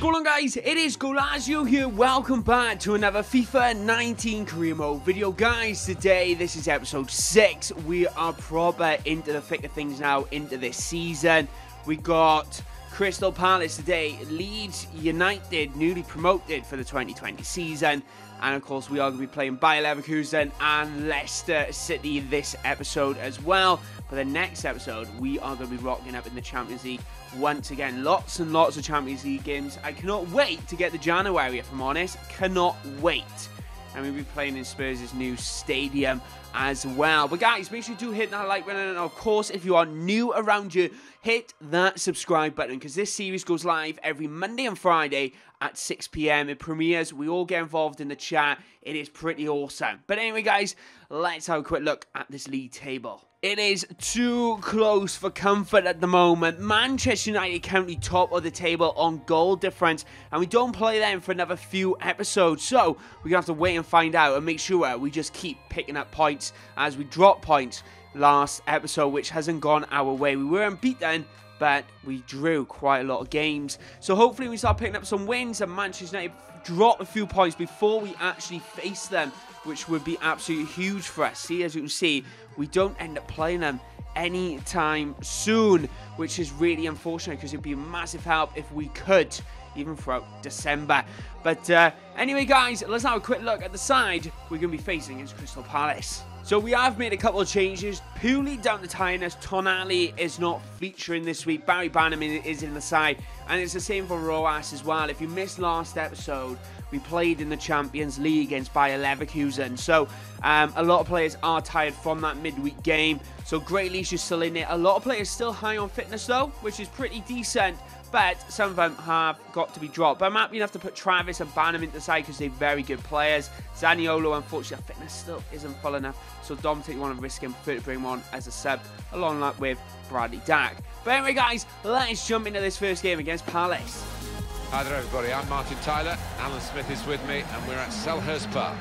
What's going on guys? It is Goalazio here. Welcome back to another FIFA 19 career mode video. Guys, today this is episode 6. We are proper into the thick of things now, into this season. We got Crystal Palace today, Leeds United newly promoted for the 2020 season. And of course, we are going to be playing Bayer Leverkusen and Leicester City this episode as well. For the next episode, we are going to be rocking up in the Champions League once again. Lots and lots of Champions League games. I cannot wait to get the January, if I'm honest. Cannot wait. And we'll be playing in Spurs' new stadium as well. But guys, make sure you do hit that like button. And of course, if you are new around here, hit that subscribe button because this series goes live every Monday and Friday at 6 p.m. It premieres. We all get involved in the chat. It is pretty awesome. But anyway, guys, let's have a quick look at this league table. It is too close for comfort at the moment. Manchester United currently top of the table on goal difference, and we don't play them for another few episodes. So we're gonna have to wait and find out and make sure uh, we just keep picking up points as we drop points last episode, which hasn't gone our way. We were unbeaten, but we drew quite a lot of games. So hopefully we start picking up some wins and Manchester United drop a few points before we actually face them, which would be absolutely huge for us. See, as you can see, we don't end up playing them anytime soon, which is really unfortunate because it'd be a massive help if we could, even throughout December. But uh, anyway, guys, let's have a quick look at the side we're going to be facing against Crystal Palace. So we have made a couple of changes, purely down to tiredness. Tonali is not featuring this week. Barry Bannan is in the side, and it's the same for Rojas as well. If you missed last episode, we played in the Champions League against Bayer Leverkusen. So um, a lot of players are tired from that midweek game. So Grealish is still in it. A lot of players still high on fitness though, which is pretty decent. But some of them have got to be dropped. But I'm happy enough to put Travis and Bannan into the side because they're very good players. Zaniolo, unfortunately, fitness still isn't full enough. So Dom take want to risk him, prefer to bring him on as a sub, along with Bradley Dack. But anyway, guys, let's jump into this first game against Palace. Hi there everybody, I'm Martin Tyler, Alan Smith is with me and we're at Selhurst Park.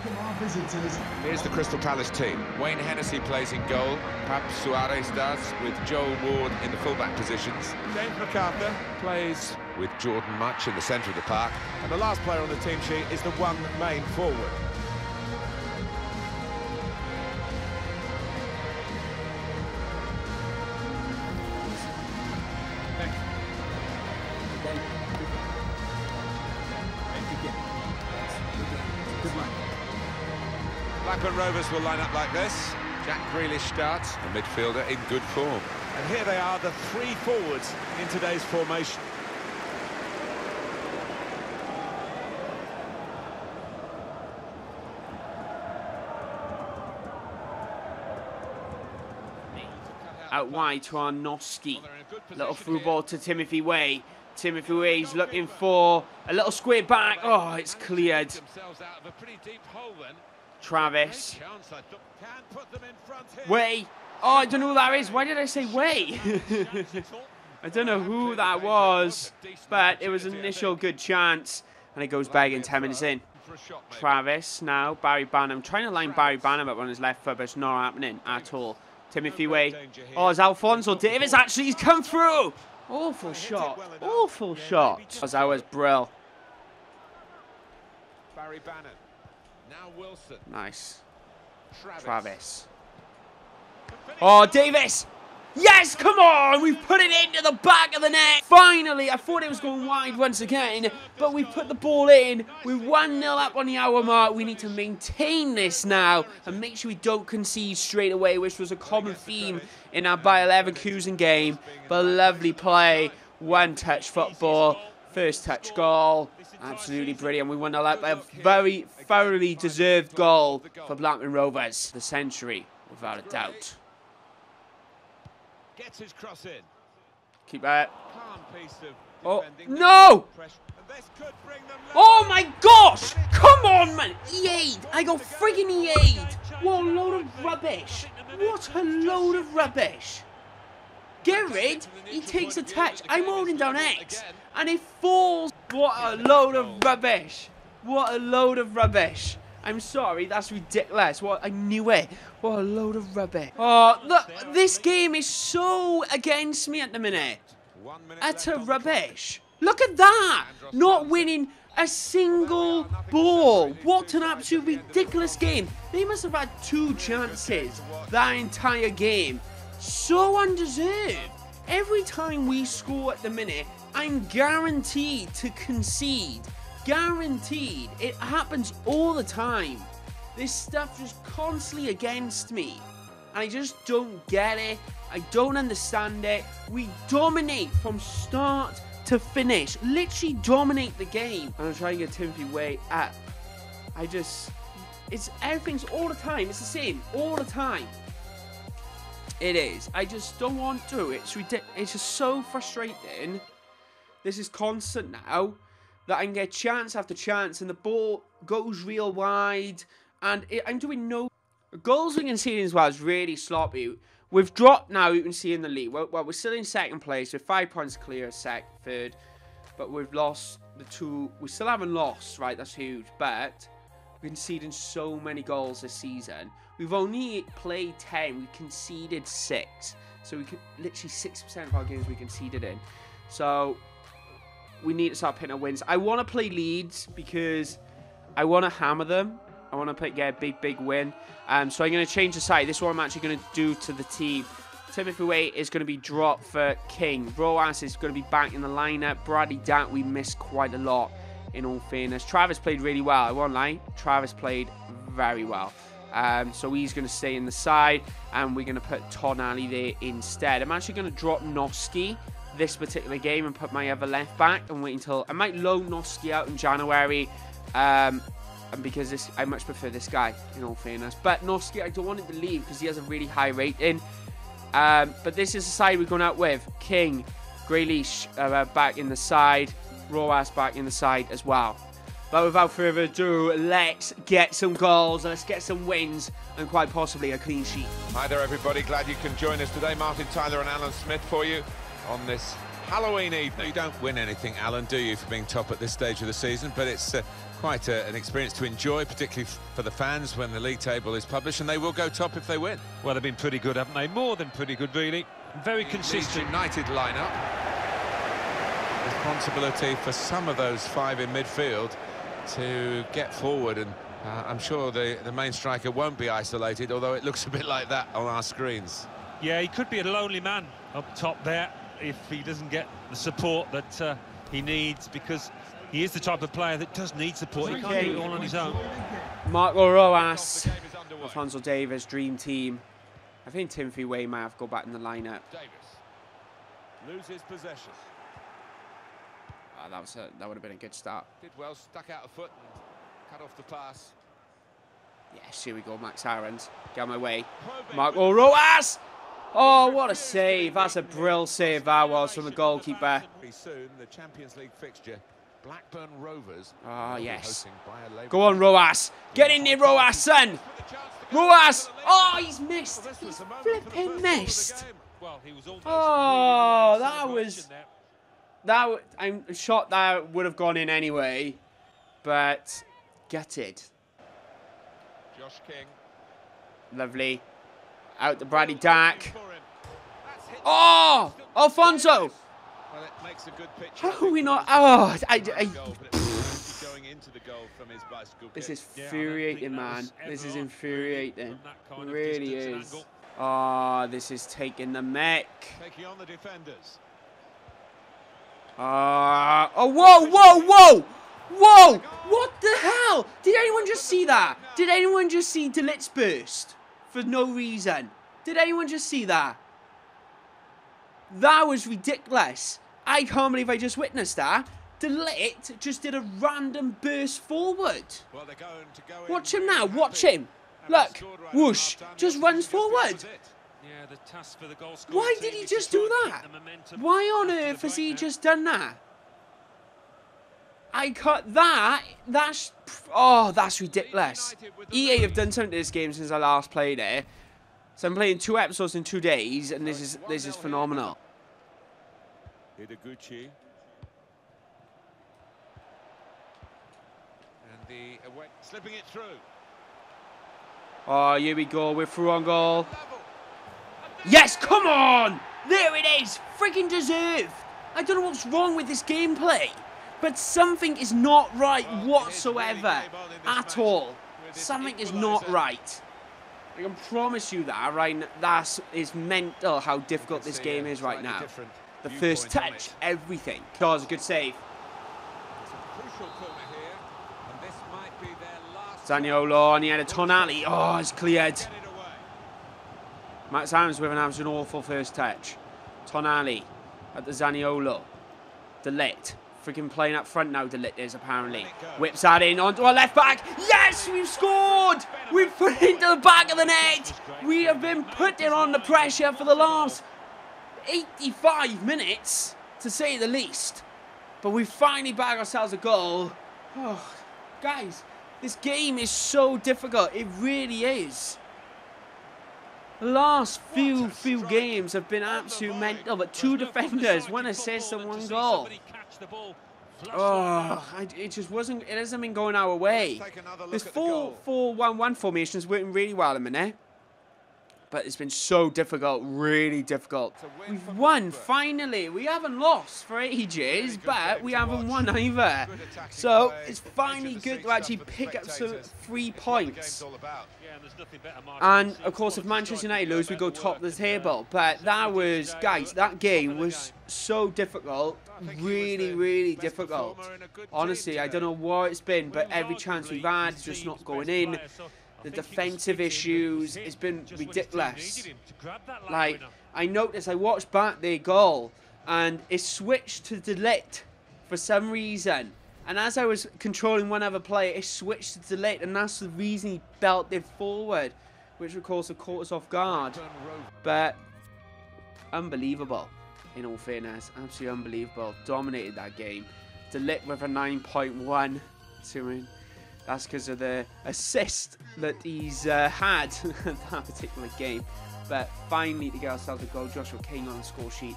Here's the Crystal Palace team. Wayne Hennessy plays in goal, Pab Suarez does, with Joel Ward in the fullback positions. James McArthur plays with Jordan Much in the centre of the park. And the last player on the team sheet is the one main forward. Blackburn Rovers will line up like this. Jack Grealish starts, a midfielder in good form. And here they are, the three forwards in today's formation. Out wide to Arnowski. Little through ball to Timothy Weah. Timothy Weah's looking for a little square back. Oh, it's cleared. Travis. Weah. Oh, I don't know who that is. Why did I say Weah? I don't know who that was, but it was an initial good chance. And it goes back in 10 minutes in. Travis now, Barry Bannan. Trying to line Barry Bannan up on his left foot, but it's not happening at all. Timothy Weah. Oh, it's Alphonso Davies actually. He's come through. Awful shot. Awful shot. As I was Brill. Barry Bannan. Now Wilson. Nice. Travis. Travis. Oh, Davies! Yes, come on! We've put it into the back of the net! Finally! I thought it was going wide once again, but we put the ball in. We're 1-0 up on the hour mark. We need to maintain this now and make sure we don't concede straight away, which was a common theme in our Bayer Leverkusen game. But lovely play. One-touch football. First touch goal. Absolutely brilliant. We won a, a very thoroughly deserved goal for Blackburn Rovers. The century, without a doubt. Gets his cross in. Keep that. Oh, no! Oh my gosh! Come on, man! EA! I got friggin' EA! What a load of rubbish! What a load of rubbish! Get rid! He takes a touch. I'm holding down X. And it falls. What a load of rubbish! What a load of rubbish! I'm sorry, that's ridiculous. What I knew it. What a load of rubbish. Oh, look, this game is so against me at the minute. Utter rubbish. Look at that! Not winning a single ball. What an absolute ridiculous game. They must have had two chances that entire game. So undeserved. Every time we score at the minute, I'm guaranteed to concede. Guaranteed. It happens all the time. This stuff just constantly against me. I just don't get it. I don't understand it. We dominate from start to finish. Literally dominate the game. And I'm trying to get Timothy Weah up. I just... It's everything's all the time. It's the same. All the time. It is. I just don't want to. It's ridiculous. It's just so frustrating. This is constant now. That I can get chance after chance. And the ball goes real wide. And it, I'm doing no... Goals we can see as well is really sloppy. We've dropped now, you can see in the league. Well, well, we're still in second place. We're five points clear, sec, third. But we've lost the two. We still haven't lost, right? That's huge. But we've conceded so many goals this season. We've only played 10. We conceded 6. So we could literally 6% of our games we conceded in. So we need to start picking up wins. I want to play Leeds because I want to hammer them. I want to get a big, big win. Um, so I'm going to change the side. This is what I'm actually going to do to the team. Timothy Weah is going to be dropped for King. Rojas is going to be back in the lineup. Bradley Dack, we missed quite a lot, in all fairness. Travis played really well. I won't lie. Travis played very well. Um, so he's going to stay in the side, and we're going to put Tonali there instead. I'm actually going to drop Noski this particular game and put my other left back and wait until... I might loan Noski out in January. Um, and because this, I much prefer this guy, in all fairness. But Noski, I don't want him to leave because he has a really high rating. Um, but this is the side we're going out with. King, Grealish uh, back in the side, Rojas back in the side as well. But without further ado, let's get some goals, let's get some wins, and quite possibly a clean sheet. Hi there, everybody. Glad you can join us today. Martin Tyler and Alan Smith for you on this Halloween evening. You don't win anything, Alan, do you, for being top at this stage of the season? But it's uh, quite a, an experience to enjoy, particularly for the fans when the league table is published, and they will go top if they win. Well, they've been pretty good, haven't they? More than pretty good, really. Very consistent. United lineup. Responsibility for some of those five in midfield to get forward, and uh, I'm sure the, the main striker won't be isolated, although it looks a bit like that on our screens. Yeah, he could be a lonely man up top there if he doesn't get the support that uh, he needs, because he is the type of player that does need support. He can't do it all on his own. Marco Rojas, Alphonso Davies, dream team. I think Timothy Weah might have to go back in the lineup. Davies loses possession. Oh, that was a, that would have been a good start. Did well, stuck out a foot and cut off the pass. Yes, here we go, Max Aarons. Get on my way. Marco Rojas! Oh, what a save. That's a brill save that was from the goalkeeper. Soon, the Champions League fixture Blackburn Rovers. Ah, oh, yes. Go on, Rojas. Get in there, Rojas, son. Rojas. Oh, he's missed. He's flipping missed. Oh, that was... That I'm shot that would have gone in anyway, but gutted. Josh King. Lovely. Out to Bradley Dack. Oh, Alphonso! Well, it makes a good pitch. How are we not? Oh, I, I, this is infuriating, man. This is infuriating. It really is. Oh, this is taking the mech. Taking on the defenders. Uh, oh, whoa, whoa, whoa! Whoa! What the hell? Did anyone just see that? Did anyone just see de Ligt's burst? For no reason. Did anyone just see that? That was ridiculous. I can't believe I just witnessed that. de Ligt just did a random burst forward. Well, Watch him now. Watch him. Look. Whoosh. Just runs forward. Why did he just do that? Why on earth has he just done that? I cut that. That's oh, that's ridiculous. EA have done something to this game since I last played it. So I'm playing two episodes in two days, and this is this is phenomenal. Ideguchi. And the away, slipping it through. Oh, here we go. We're through on goal. Yes, come on! There it is! Freaking deserved! I don't know what's wrong with this gameplay, but something is not right whatsoever at all. Something is not right. I can promise you that, right? That is mental oh, how difficult this game is right now. The first touch, everything. Was a good save. Zaniolo and he had a Tonali. Oh, it's cleared. Max Adams with an awful first touch. Tonali at the Zaniolo. De Ligt. Freaking playing up front now, De Ligt is apparently. Whips that in onto our left back. Yes, we've scored! We've put it into the back of the net. We have been putting on the pressure for the last 85 minutes, to say the least. But we finally bag ourselves a goal. Oh, guys, this game is so difficult. It really is. The last few few games have been absolute mental, but two defenders, one assist and one goal. Oh, I, it just wasn't, it hasn't been going our way. This 4-4-1-1 formation is working really well the minute but it's been so difficult, really difficult. We've won, finally. We haven't lost for ages, but we haven't won either. So it's finally good to actually pick up some three points. And, of course, if Manchester United lose, we go top of the table. But that was, guys, that game was so difficult. Really, really difficult. Honestly, I don't know what it's been, but every chance we've had is just not going in the defensive issues. It's been ridiculous. Like, I noticed, I watched back their goal, and it switched to De Ligt for some reason. And as I was controlling one other player, it switched to De Ligt, and that's the reason he belted forward, which of course caught us off guard. But unbelievable, in all fairness, absolutely unbelievable. Dominated that game. De Ligt with a 9.1 to that's because of the assist that he's uh, had that particular game. But finally to get ourselves a goal, Joshua King on the score sheet,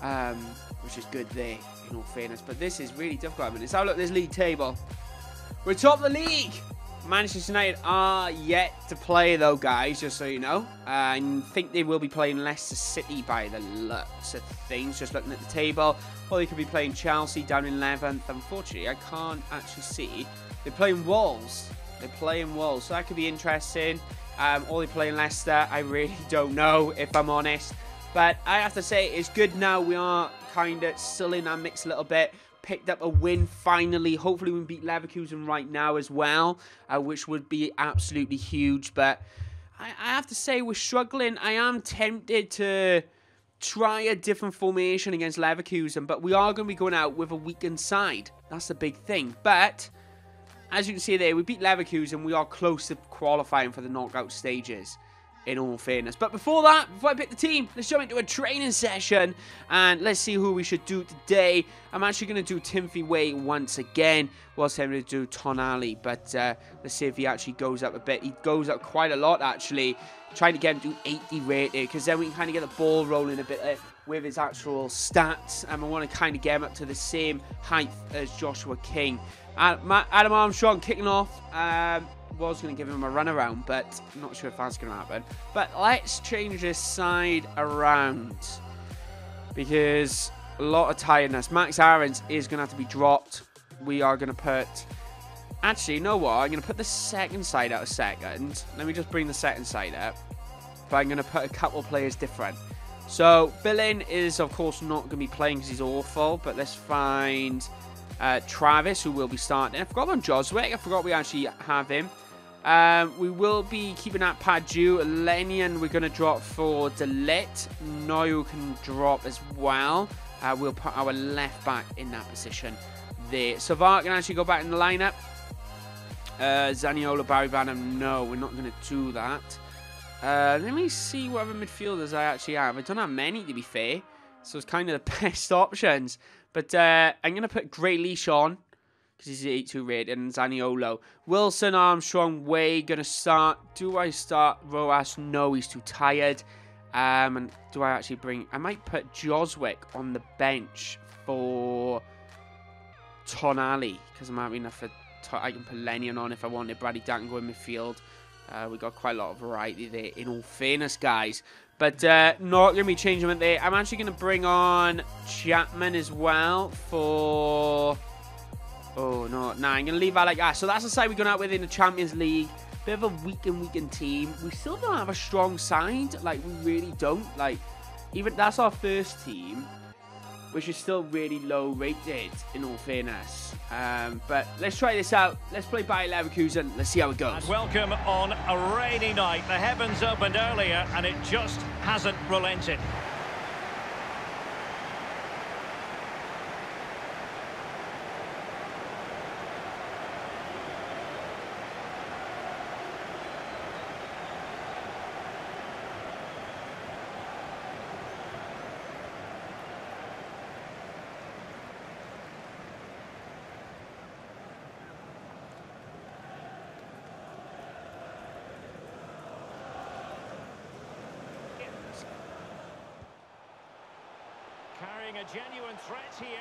um, which is good there, in all fairness. But this is really difficult. I mean, let's have a look at this league table. We're top of the league. Manchester United are yet to play, though, guys, just so you know. I think they will be playing Leicester City by the looks of things, just looking at the table. Or they could be playing Chelsea down in 11th. Unfortunately, I can't actually see they're playing Wolves. They're playing Wolves, so that could be interesting. Um, or they're playing Leicester. I really don't know, if I'm honest. But I have to say, it's good now. We are kind of still in our mix a little bit. Picked up a win finally. Hopefully, we beat Leverkusen right now as well, uh, which would be absolutely huge. But I, I have to say, we're struggling. I am tempted to try a different formation against Leverkusen, but we are going to be going out with a weakened side. That's the big thing. But as you can see there, we beat Leverkusen. We are close to qualifying for the knockout stages, in all fairness. But before that, before I pick the team, let's jump into a training session. And let's see who we should do today. I'm actually going to do Timothy Weah once again. Whilst I'm going to do Tonali. But uh, let's see if he actually goes up a bit. He goes up quite a lot, actually. Trying to get him to 80 rated. Because then we can kind of get the ball rolling a bit uh, with his actual stats. And I want to kind of get him up to the same height as Joshua King. Adam Armstrong kicking off. Um, was going to give him a run around, but I'm not sure if that's going to happen. But let's change this side around because a lot of tiredness. Max Aarons is going to have to be dropped. We are going to put... Actually, you know what? I'm going to put the second side out a second. Let me just bring the second side up. But I'm going to put a couple players different. So, Billin is, of course, not going to be playing because he's awful. But let's find uh, Travis, who will be starting. I forgot about Jozwick. I forgot we actually have him. Um, we will be keeping that Padu. Lenian we're going to drop for De Ligt. Noyo can drop as well. Uh, we'll put our left back in that position there. Savard can actually go back in the lineup. Uh, Zaniolo, Barry Bannan, no, we're not going to do that. Uh, let me see what other midfielders I actually have. I don't have many, to be fair. So it's kind of the best options. But uh, I'm going to put Grealish on because he's 82 rated and Zaniolo. Wilson, Armstrong, Weah going to start. Do I start Rojas? No, he's too tired. Um, and do I actually bring... I might put Jozwick on the bench for Tonali because I might be enough for... I can put Lenian on if I wanted. Bradley Danko in midfield. Uh, we got quite a lot of variety there, in all fairness, guys. But uh, not going to be changing it there. I'm actually going to bring on Chapman as well for... Oh, no. Nah, I'm going to leave that like that. So that's the side we're going out with in the Champions League. Bit of a weakened, weakened team. We still don't have a strong side. Like, we really don't. Like, even that's our first team which is still really low rated in all fairness. Um, but let's try this out. Let's play Bayer Leverkusen. Let's see how it goes. Welcome on a rainy night. The heavens opened earlier and it just hasn't relented. A genuine threat here.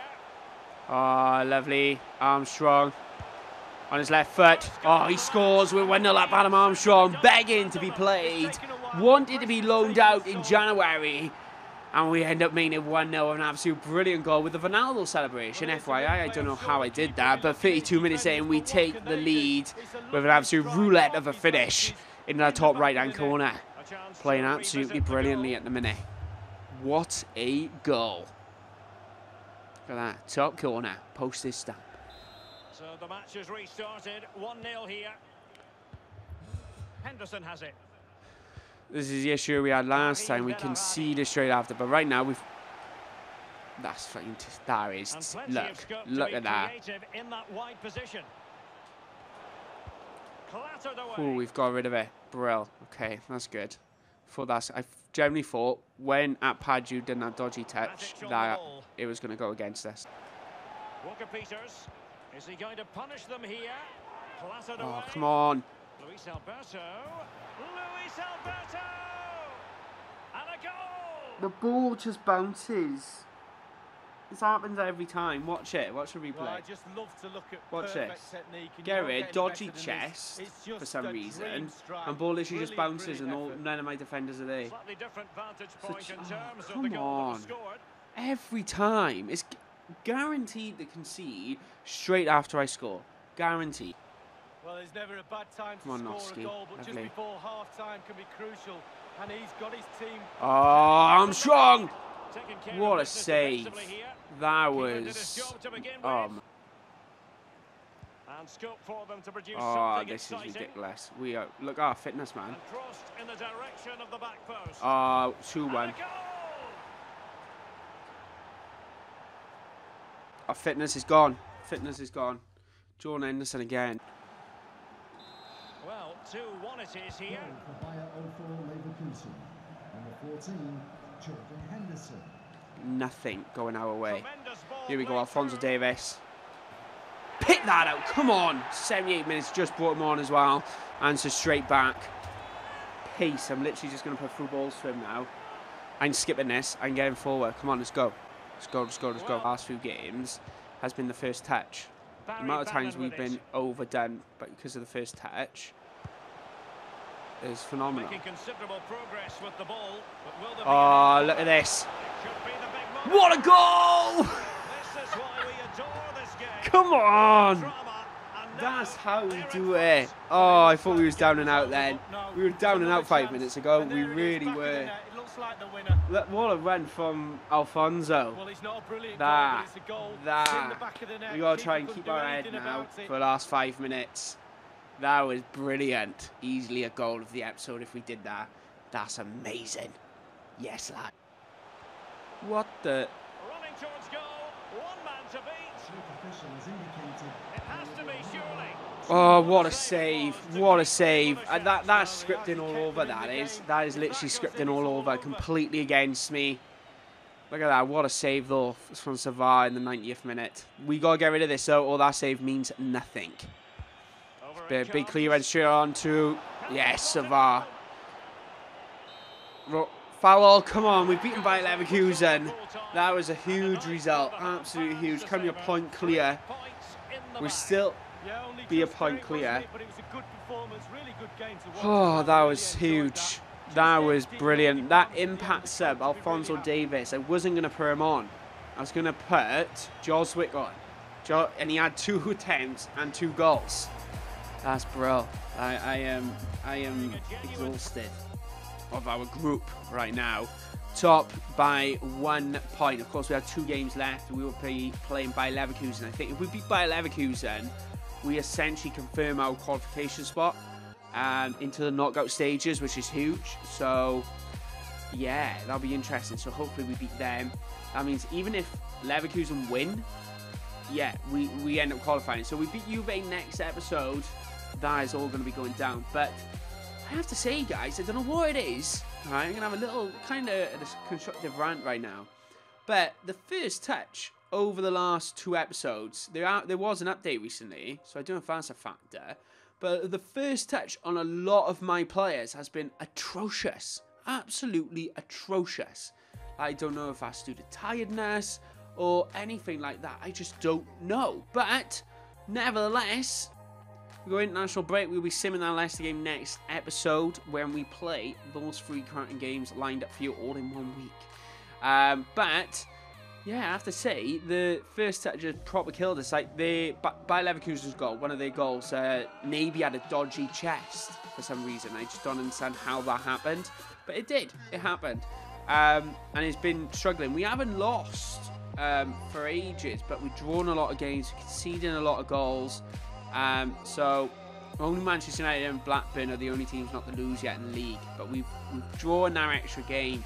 Oh, lovely. Armstrong on his left foot. Oh, he scores with 1 0 up Adam Armstrong, begging to be played. Wanted to be loaned out in January. And we end up making it 1 0. An absolute brilliant goal with the Ronaldo celebration. FYI, I don't know how I did that. But 32 minutes in, we take the lead with an absolute roulette of a finish in the top right hand corner. Playing absolutely brilliantly at the minute. What a goal. Look at that. Top corner. Post this stamp. So the match has restarted. 1-0 here. Henderson has it. This is the issue we had last time. We conceded straight after. But right now, we've... That's fucking... That is... Look. Look at that. In that wide position. Oh, we've got rid of it. Brill. Okay, that's good. Thought that's... I generally thought when at Padu did that dodgy touch that it was going to go against us. Walker Peters, is he going to punish them here? Clattered oh, away. come on. Luis Alberto. Luis Alberto! And a goal! The ball just bounces. This happens every time. Watch it. Watch the replay. Well, I just love to look at Watch this. Gerrit, dodgy chest for some reason, and ball literally just bounces, and all, none of my defenders are there. Such, oh, come on. Every time. It's guaranteed to concede straight after I score. Guaranteed. Well, there's never a bad time to on, score a goal, but Lovely. just before half time can be crucial. And he's got his team. Armstrong! What a save. That was... Um, oh, this is ridiculous. We are, look at our fitness, man. Oh, 2-1. Our fitness is gone. Fitness is gone. John Anderson again. Well, 2-1 it is here. Number 14, Jordan Henderson nothing going our way. Here we go, Alphonso Davies. Pick that out, come on. 78 minutes, just brought him on as well. Answer straight back. Pace, I'm literally just going to put through balls to him now. I'm skipping this, I'm getting forward. Come on, let's go. Let's go, let's go, let's go. Last few games has been the first touch. The amount of times we've been overdone but because of the first touch is phenomenal. Ball, oh, look at this. What a goal! Come on! That's how we do it. Oh, I thought we was down and out then. We were down and out five minutes ago. We really were. Look, what a run from Alphonso. That, that. We gotta try and keep our head now for the last five minutes. That was brilliant. Easily a goal of the episode if we did that. That's amazing. Yes, lad. What the? Running towards goal. One man to beat. It has to be surely. Oh, what a save! What a save! Uh, that that's scripting all over. That is. That is literally scripting all over. Completely against me. Look at that. What a save though from Savard in the 90th minute. We gotta get rid of this though, or that save means nothing. Big, big clearance straight on to yes, Savard. Foul, come on, we've beaten Bayer Leverkusen. That was a huge result, absolutely huge. Come your point clear. We're still be a point clear. Oh, that was huge. That was brilliant. That impact sub, Alphonso Davies, I wasn't going to put him on. I was going to put Jozwick on. and he had two attempts and two goals. That's bro. I, I am I am exhausted of our group right now. Top by one point. Of course, we have two games left. We will be playing Bayer Leverkusen. I think if we beat Bayer Leverkusen, we essentially confirm our qualification spot um, into the knockout stages, which is huge. So, yeah, that'll be interesting. So, hopefully, we beat them. That means even if Leverkusen win, yeah, we, we end up qualifying. So, we beat Juve next episode. That is all going to be going down. But I have to say, guys, I don't know what it is. Right, I'm going to have a little kind of constructive rant right now. But the first touch over the last two episodes, there are, there was an update recently, so I don't know if that's a factor. But the first touch on a lot of my players has been atrocious. Absolutely atrocious. I don't know if that's due to tiredness or anything like that. I just don't know. But nevertheless, we go international break. We'll be simming our Leicester game next episode when we play those three current games lined up for you all in one week. Um, but yeah, I have to say, the first touch just proper killed us. Like, the Bayer Leverkusen's goal, one of their goals, uh, maybe had a dodgy chest for some reason. I just don't understand how that happened. But it did. It happened. Um, and it's been struggling. We haven't lost um, for ages, but we've drawn a lot of games, conceding a lot of goals. Um, so, only Manchester United and Blackburn are the only teams not to lose yet in the league. But we've, we've drawn our extra game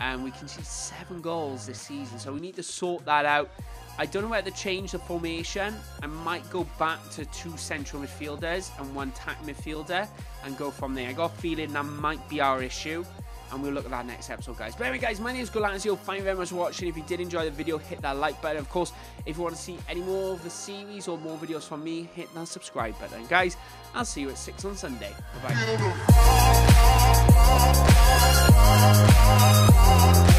and we can see seven goals this season. So we need to sort that out. I don't know whether to change the formation. I might go back to two central midfielders and one tack midfielder and go from there. I got a feeling that might be our issue. And we'll look at that next episode, guys. But anyway, guys, my name is Goalazio. Thank you very much for watching. If you did enjoy the video, hit that like button. Of course, if you want to see any more of the series or more videos from me, hit that subscribe button. Guys, I'll see you at 6 on Sunday. Bye-bye.